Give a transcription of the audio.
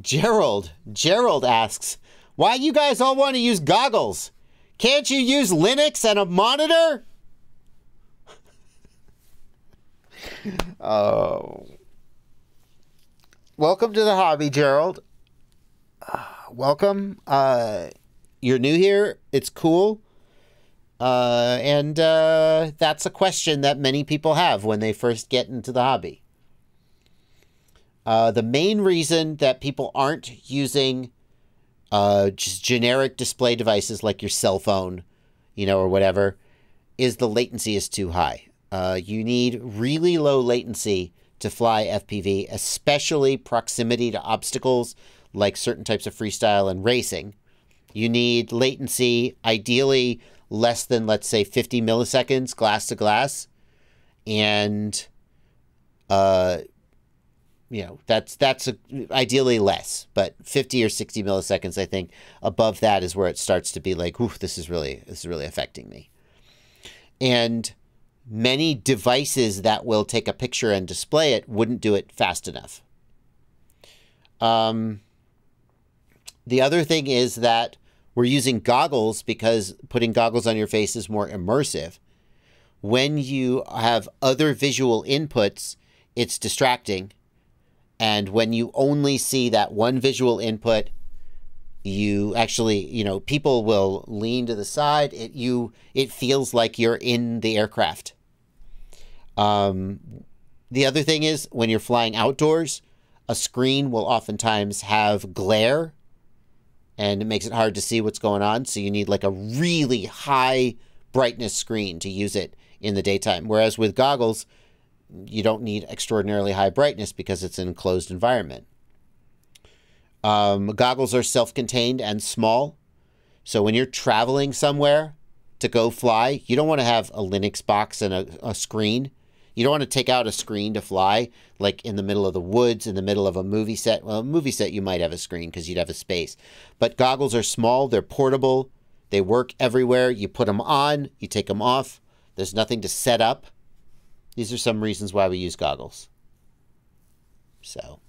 Gerald. Gerald asks, why you guys all want to use goggles? Can't you use Linux and a monitor? oh. Welcome to the hobby, Gerald. Uh, welcome. Uh, you're new here. It's cool. Uh, and uh, that's a question that many people have when they first get into the hobby. Uh, the main reason that people aren't using uh, just generic display devices like your cell phone, you know, or whatever, is the latency is too high. Uh, you need really low latency to fly FPV, especially proximity to obstacles like certain types of freestyle and racing. You need latency, ideally less than, let's say, 50 milliseconds glass to glass. And uh, you know that's that's a, ideally less but 50 or 60 milliseconds i think above that is where it starts to be like ooh this is really this is really affecting me. And many devices that will take a picture and display it wouldn't do it fast enough. Um, the other thing is that we're using goggles because putting goggles on your face is more immersive. When you have other visual inputs it's distracting and when you only see that one visual input, you actually, you know, people will lean to the side. It you it feels like you're in the aircraft. Um, the other thing is when you're flying outdoors, a screen will oftentimes have glare and it makes it hard to see what's going on. So you need like a really high brightness screen to use it in the daytime. Whereas with goggles, you don't need extraordinarily high brightness because it's an enclosed environment. Um, goggles are self-contained and small. So when you're traveling somewhere to go fly, you don't want to have a Linux box and a, a screen. You don't want to take out a screen to fly, like in the middle of the woods, in the middle of a movie set. Well, a movie set, you might have a screen because you'd have a space. But goggles are small, they're portable, they work everywhere. You put them on, you take them off. There's nothing to set up. These are some reasons why we use goggles. So,